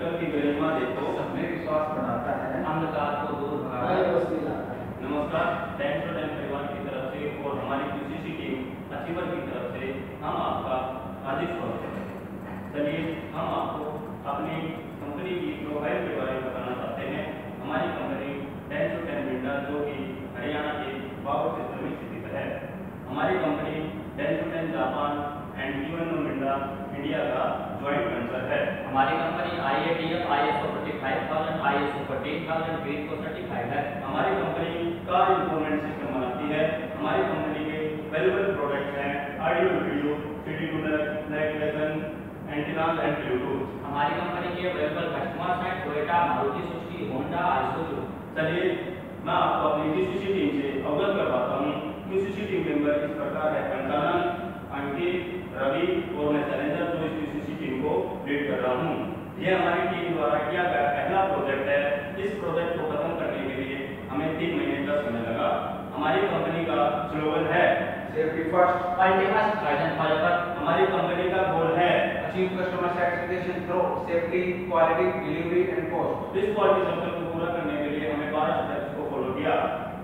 Circle की गरिमा देखो में विश्वास बढ़ाता है। अंधकार को दूर भगाता नमस्कार टाइम टू टाइम परिवार की तरफ़ से और हमारी QCC टीम अचीवर की तरफ़ से हम आपका हार्दिक स्वागत करते हैं। चलिए हम आपको अपनी कंपनी की प्रोफ़ाइल के बारे में बताना चाहते हैं। हमारी company time to time builder जो कि हरियाणा के बाबू क्षेत्र में स्थित है। हमारी company time to time Japan and UNO Minda India का ज्वाइंट वेंचर है हमारी company IATF ISO 45000 ISO 14000 green को सर्टिफाइड है। हमारी कंपनी कार इंप्रूवमेंट सिस्टम बनाती है। हमारी कंपनी के वैल्यूबल प्रोडक्ट्स हैं audio video three tuner navigation antennas and Bluetooth हमारी कंपनी के अवेलेबल कस्टमर्स हैं Toyota Maruti Suzuki Honda Isuzu चलिए मैं आपको अपनी QCC टीम से अवगत करवाता हूँ। QCC टीम मेंबर इस प्रकार है पंचानन अंकित रवि और मैं चैलेंजर जो इस QCC टीम को लीड कर रहा यह हमारी टीम द्वारा किया गया पहला प्रोजेक्ट है। इस प्रोजेक्ट को खत्म करने के लिए हमें तीन महीने का समय लगा। हमारी कंपनी का स्लोगन है safety first ultimus version forever हमारी कंपनी का गोल है achieve customer satisfaction through safety quality delivery and cost इस क्वालिटी सर्कल को पूरा करने के लिए हमें बारह स्टेप्स को फॉलो किया।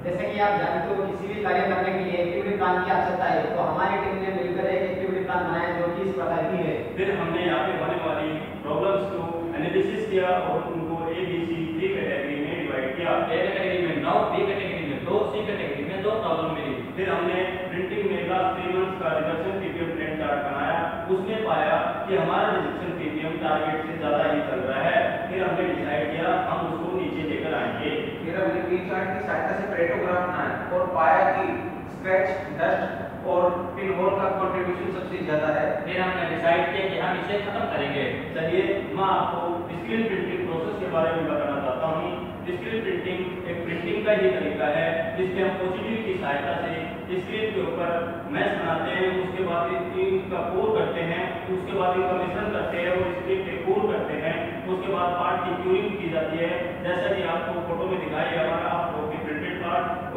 जैसे कि आप जानते हो किसी भी कार्य करने के लिए एक्टिविटी प्लान की आवश्यकता है तो हमारी टीम ने मिलकर एक एक्टिविटी प्लान बनाया जो कि इस प्रकार की है फिर हमने यहाँ पे होने वाली प्रॉब्लम्स को एनालिसिस किया और उनको A B C three category में डिवाइड किया। ए कैटेगरी में 9 बी कैटेगरी में 2 सी कैटेगरी में 2 प्रॉब्लम मिली फिर हमने प्रिंटिंग में लास्ट थ्री मंथ्स का रिडक्शन पीपीएम ट्रेंड चार्ट बनाया। उसने पाया कि हमारा रिडक्शन पीपीएम टारगेट से ज़्यादा ही चल रहा है। फिर हमने डिसाइड किया हम उसको नीचे लेकर आएँगे। फिर हमने पी चार्ट की सहायता से पेरेटोग्राफ बनाया और पाया कि स्क्रैच डस्ट और पिन होल का कंट्रीब्यूशन सबसे ज़्यादा है। फिर हमने डिसाइड किया कि हम इसे खत्म करेंगे। चलिए, मैं आपको स्क्रीन प्रिंटिंग प्रोसेस के बारे में बताना चाहता हूँ। स्क्रीन प्रिंटिंग एक प्रिंटिंग का ही तरीका है जिसमें हम पॉजिटिव की सहायता से स्क्रीन के ऊपर मैच बनाते हैं, उसके बाद इनका कोर करते हैं, उसके बाद इनका मिश्रण करते हैं, और स्क्रीन पे कोर करते हैं, उसके बाद पार्ट की क्यूरिंग की जाती है। जैसा कि आपको फ़ोटो में दिखाई है आप लोग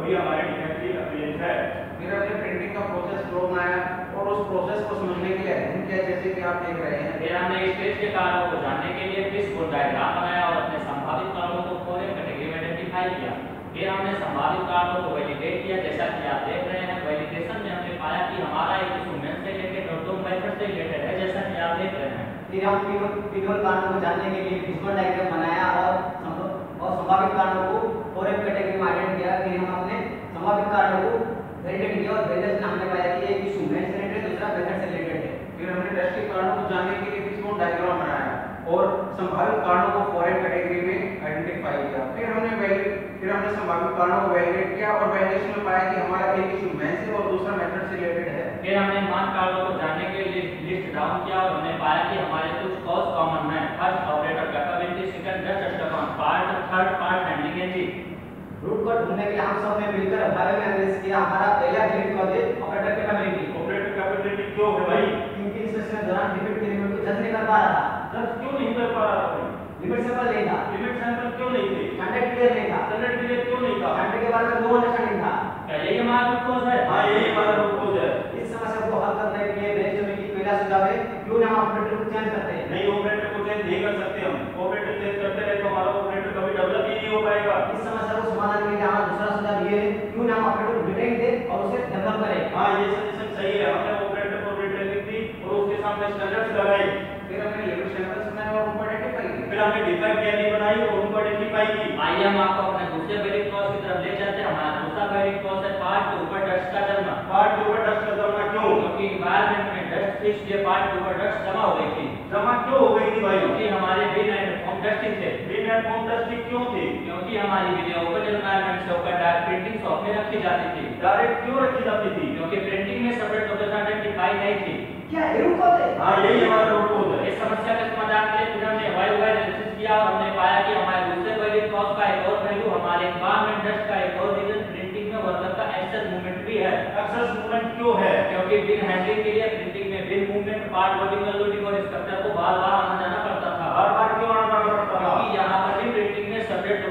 वही हमारे डिफेक्टली अपीयरेंस है। फिर हमने प्रिंटिंग का प्रोसेस फ्लो बनाया और उस प्रोसेस को समझने के लिए अध्ययन किया जैसे कि आप देख रहे हैं। फिर हमने स्टेज के कारणों को जानने के लिए फ़िश बोर्ड डायग्राम बनाया और अपने संभावित कारणों को फोर कैटेगरी में आइडेंटिफाई किया। फिर हमने संभावित कारणों को वैलिडेट किया। जैसा कि आप देख रहे हैं वैलिडेशन में हमने पाया कि हमारा एक इंस्ट्रूमेंट से और दो मेथड से रिलेटेड है जैसा कि आप देख रहे हैं। फिर हम पिनोल कारणों को जानने के लिए फ़िज़िकल डायग्राम बनाया और संभ- और संभावित कारणों को फोर कैटेगरी में आइडेंट किया फिर हम अपने संभावित कारणों को वैलिडेट किया और हमने पाया कि एक इशू इंस्ट्रूमेंट से रिलेटेड दूसरा मेथड से रिलेटेड है। फिर हमने डस्ट के कारणों को जानने के लिए फिशबोन डायग्राम बनाया और संभावित कारणों को फॉरेन कैटेगरी में आइडेंटिफाई किया। फिर हमने वैलिड फिर हमने संभावित कारणों को वैलिडेट किया और वैलिडेशन में पाया कि हमारा एक इशू मैन से और दूसरा मेथड से रिलेटेड है। फिर हमने मान कारणों को जानने के लिए लिस्ट डाउन किया और हमने पाया कि हमारे कुछ कॉज कॉमन हैं। First operator capability second just stuck on part third part handling engine root को ढूँढने के लिए हम सबने मिलकर हमारे में एनालिसिस किया हमारा पहला कर दे ऑपरेटर कैपेबिलिटी ऑपरेटर कैपेबिलिटी क्यों है भाई? क्योंकि इस सेशन के दौरान डिफेक्ट के लिमिट को जज नहीं कर पा रहा था। जज क्यों नहीं कर पा रहा था लिमिट सैंपल था लिमिट सैंपल क्यों नहीं थे? स्टैंडर्ड क्लियर नहीं था स्टैंडर्ड क्लियर क्यों नहीं था स्टैंडर्ड के बारे में नो अंडरस्टैंडिंग था क्या यही हमारा रूट कॉज है हाँ यही हमारा रूट कॉज है इस समस्या को हल करने के लिए बेस्ट में की पहला सुझाव है क्यों ना हम ऑपरेटर को चेंज करते हैं नहीं ऑपरेटर को चेंज नहीं कर सकते हम ऑपरेटर चेंज करते रहे तो हमारा ऑपरेटर कभी डेवलप ही नहीं हो पाएगा इस समस्या को समाधान के लिए हमारा दूसरा सुझाव ये क्यों ना हम ऑपरेटर को रिटेन दे और उसे डेवलप करें। हाँ ये सजेशन सही है। हमने ऑपरेटर को रिटेलिंग दी और उसके सामने स्टैंडर्ड्स लगाई। फिर हमने लिमिट सैंपल्स बनाए और उनको आइडेंटिफाई किया। फिर हमने डिफेक्ट गैलरी बनाई और उनको आइडेंटिफाई की। आइए हम आपको अपने दूसरे वेरिक कॉज की तरफ़ ले चलते हैं। हमारा दूसरा वेरिक कॉज है पार्ट के ऊपर डस्ट का जन्म पार्ट के ऊपर डस्ट का जमा क्यों? क्योंकि इन्वायरमेंट में डस्ट के पार्ट के ऊपर डस्ट जमा हो गई थी। जमा क्यों हो गई थी भाई? क्योंकि हमारे बिन एंड डस्टिंग थे। बिन एंड फॉर्म डस्टिंग क्यों थी? क्योंकि हमारी वीडियो ओपन एनवायरनमेंट से होकर डायरेक्ट प्रिंटिंग शॉप में रखी जाती थी। डायरेक्ट क्यों रखी जाती थी? क्योंकि प्रिंटिंग में सेपरेट लोकेशन आइडेंटिफाई नहीं थी। क्या ये रूट कॉज है? हाँ यही हमारा रूट कॉज है। इस समस्या के समाधान के लिए फिर हमने वाई वाई एनालिसिस किया और हमने पाया कि हमारे दूसरे वेरिक कॉज का एक और पहलू हमारे एनवायरनमेंट डस्ट का एक और रीजन प्रिंटिंग में वर्कर का एक्सेस मूवमेंट भी है। एक्सेस मूवमेंट क्यों है? क्योंकि बिन हैंडलिंग के लिए प्रिंटिंग में bin movement part loading unloading और स्ट्रक्चर को बार बार आना जाना पड़ता था बार बार क्यों आना पड़ता था क्योंकि यहाँ पर भी प्रिंटिंग में सेपरेट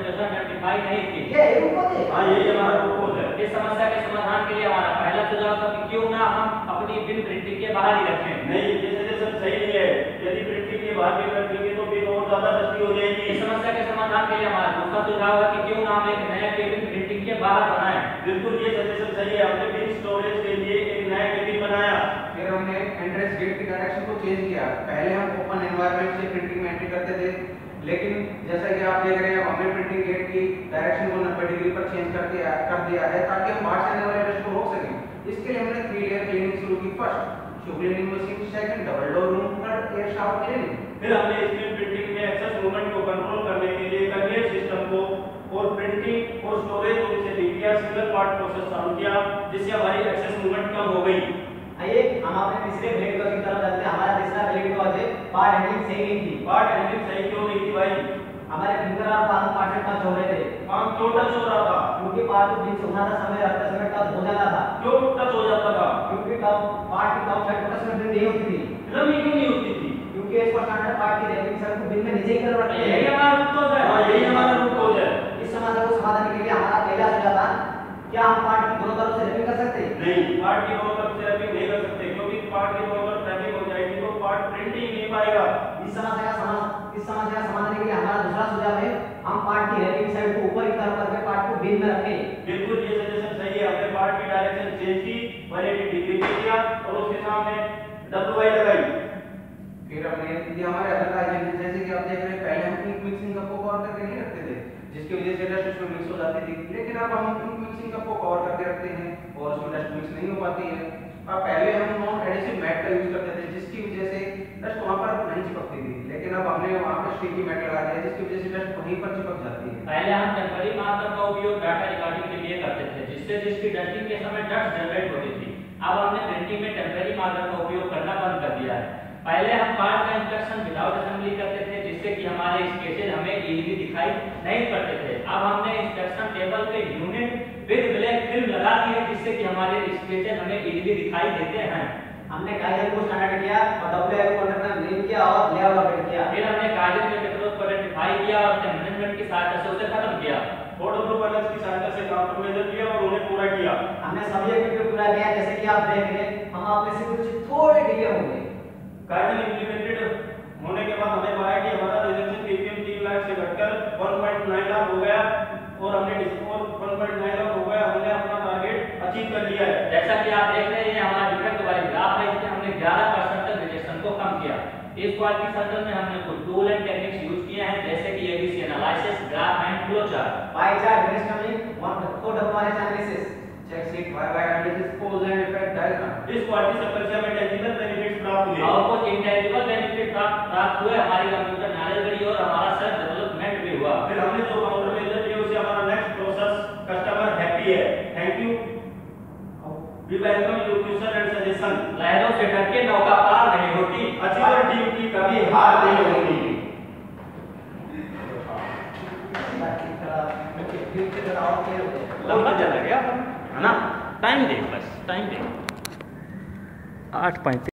लोकेशन नहीं थी ये रूट कॉज है यही हमारा रूट है इस समस्या के समाधान के लिए हमारा पहला सुझाव था कि क्यों ना हम अपनी बिन प्रिंटिंग के बाहर ही रखें। नहीं ये सजेशन सही नहीं है। यदि प्रिंटिंग के बाहर भी रखेंगे तो बिल और ज़्यादा सस्ती हो जाएगी। इस समस्या के समाधान के लिए हमारा दूसरा सुझाव है कि क्यों ना हम एक नया केबिन प्रिंटिंग के बाहर बनाएँ। बिल्कुल ये सजेशन सही है। हमने बिन स्टोरेज के लिए एक नया केबिन बनाया। फिर हमने एंट्रेंस गेट की डायरेक्शन को चेंज किया। पहले हम ओपन एनवायरनमेंट से प्रिंटिंग में एंट्री करते थे। लेकिन जैसा कि आप देख रहे हैं हमने प्रिंटिंग गेट की डायरेक्शन को 90 डिग्री पर चेंज कर दिया कर दिया है ताकि हम बाहर से आने वाले डस्ट को रोक सकें। इसके लिए हमने थ्री लेयर क्लीनिंग शुरू की first shoe cleaning machine second double door room third air shower cleaning फिर हमने स्क्रीन प्रिंटिंग में एक्सेस मूवमेंट को कंट्रोल करने के लिए कन्वेयर सिस्टम को और प्रिंटिंग और स्टोरेज को से लिया सिंगल पार्ट प्रोसेस चालू किया जिससे हमारी एक्सेस मूवमेंट कम हो गई। आइए हम अपने तीसरे ब्लेड की तरफ़ चलते हैं। हमारा तीसरा ब्लेड का है पार्ट हैंडलिंग सही नहीं थी पार्ट हैंडलिंग सही क्यों नहीं भाई हमारे फिंगर और पाम पार्टनर में हो रहे थे। काम क्यों टच हो रहा था? क्योंकि पार्ट को बीच उठाना समय रखते समय टच हो जाता था। क्यों टच हो जाता था? क्योंकि टॉप पार्ट की टॉप साइड पर समय नहीं होती थी। रमी क्यों नहीं होती थी? क्योंकि इसको स्टैंडर्ड पार्ट की रैपिंग सर को बिन में नीचे ही कर रखते हैं हमारा रूट कॉज है हाँ यही हमारा रूट कॉज है इस समस्या को समाधान के लिए हमारा पहला सुझाव था क्या हम पार्ट की दोनों तरफ़ से रैपिंग कर सकते हैं नहीं पार्ट की दोनों तरफ़ से रैपिंग नहीं कर सकते क्योंकि पार्ट की दोनों तरफ़ रैपिंग हो जाएगी तो पार्ट प्रिंट ही नहीं पाएगा इस समस्या का समाधान इस समस्या का समाधान के लिए हमारा दूसरा सुझाव है हम पार्ट की रैपिंग साइड को ऊपर की तरफ़ करके पार्ट को बिन में रखें बिल्कुल ये सजेशन सही है हमने पार्ट की डायरेक्शन चेंज की 180 डिग्री पे किया और उसके सामने डब्ल्यू आई लगाई फिर हमने ये हमारे अदर का एजेंट जैसे कि आप देख रहे हैं पहले हम इंक मिक्सिंग कप को कवर करके नहीं रखते थे जिसकी वजह से डस्ट उसमें मिक्स हो जाती थी। लेकिन अब हम इंक मिक्सिंग कप को कवर करके रखते हैं और उसमें डस्ट मिक्स नहीं हो पाती है। अब पहले हम नॉन एडिसिव मैट का यूज़ करते थे जिसकी वजह से डस्ट वहाँ पर नहीं चिपकती थी। लेकिन अब हमने वहाँ पर स्टिकी मैट लगा दिया जिसकी वजह से डस्ट वहीं पर चिपक जाती है। पहले हम टेम्पररी मार्कर का उपयोग डाटा रिकॉर्डिंग के लिए करते थे, जिससे जिसकी डस्टिंग के समय डस्ट जनरेट होती थी। अब हमने प्रिंटिंग में टेम्पररी मार्कर का उपयोग करना बंद कर दिया है। पहले हम पार्ट का इंस्ट्रक्शन विदाउट असेंबली करते थे, जिससे कि हमारे स्केचेज हमें इजीली दिखाई नहीं पड़ते थे। अब हमने इंस्ट्रक्शन टेबल पे यूनिट विद ब्लैक फ़िल्म लगा दी है जिससे कि हमारे स्केचेज हमें इजीली दिखाई देते हैं। हमने काइजन को स्टैंडर्ड किया और डब्ल्यूआई को कॉन्ट्रैक्ट में लिंक किया और लेआउट अपडेट किया। फिर हमने कागज़ में टेक्नोलॉजी को आइडेंटिफाई किया और अपने मैनेजमेंट की सहायता से उसे खत्म किया। फ़ोटो ग्रुप अलग की सहायता से काम को मेजर किया और उन्हें पूरा किया। हमने सभी एक्टिविटी पूरा किया जैसे कि आप देख रहे हैं हम आप में से कुछ थोड़े डिले होंगे। काइजन इंप्लीमेंटेड होने के बाद हमें पाया कि हमारा रिज़ल्ट पीपीएम 3 लाख से घटकर 1.9 लाख हो गया और हमने डिस्कोर 1.9 लाख हो गया। हमने अपना टारगेट अचीव कर लिया है। जैसा कि आप देख रहे हैं इस क्वालिटी सर्कल में हमने कुछ टूल एंड टेक्निक्स यूज़ किए हैं जैसे कि ABC analysis graph and flow chart pie chart brainstorming one four WRH analysis check sheet why why analysis cause and effect diagram इस क्वालिटी सर्कल से हमें टेक्निकल बेनिफिट्स प्राप्त हुए। और कुछ इंटेलिजिबल बेनिफिट प्राप्त हुए। हमारी कंप्यूटर नॉलेज बढ़ी और हमारा सेल्फ डेवलपमेंट भी हुआ। फिर हमने जो काउंटर मेजर उससे हमारा नेक्स्ट प्रोसेस कस्टमर हैप्पी है। Thank you we welcome your question and suggestion लहरों से डर के नौका पार नहीं होती अचीवर टीम की कभी हार नहीं होगी लंबा चला गया। है ना? टाइम दे बस टाइम दे आठ पैंतीस।